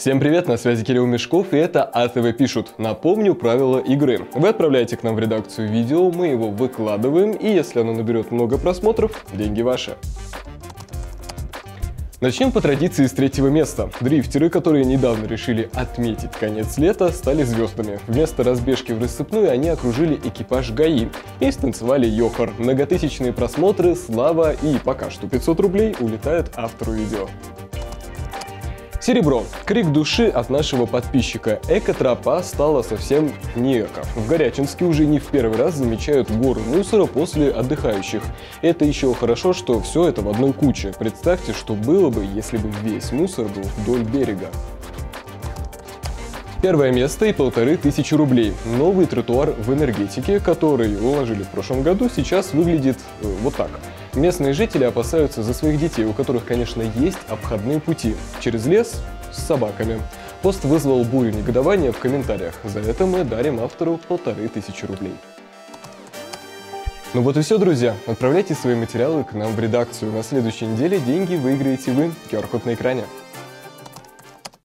Всем привет, на связи Кирилл Мешков и это АТВ пишут. Напомню правила игры. Вы отправляете к нам в редакцию видео, мы его выкладываем и если оно наберет много просмотров, деньги ваши. Начнем по традиции с третьего места. Дрифтеры, которые недавно решили отметить конец лета, стали звездами. Вместо разбежки в рассыпную они окружили экипаж ГАИ и станцевали Йохар. Многотысячные просмотры, слава и пока что 500 рублей улетают автору видео. Серебро. Крик души от нашего подписчика. Эко-тропа стала совсем не эко. В Горячинске уже не в первый раз замечают горы мусора после отдыхающих. Это еще хорошо, что все это в одной куче. Представьте, что было бы, если бы весь мусор был вдоль берега. Первое место и полторы тысячи рублей. Новый тротуар в энергетике, который уложили в прошлом году, сейчас выглядит э, вот так. Местные жители опасаются за своих детей, у которых, конечно, есть обходные пути через лес с собаками. Пост вызвал бурю негодования в комментариях. За это мы дарим автору полторы тысячи рублей. Ну вот и все, друзья. Отправляйте свои материалы к нам в редакцию. На следующей неделе деньги выиграете вы. QR-код на экране.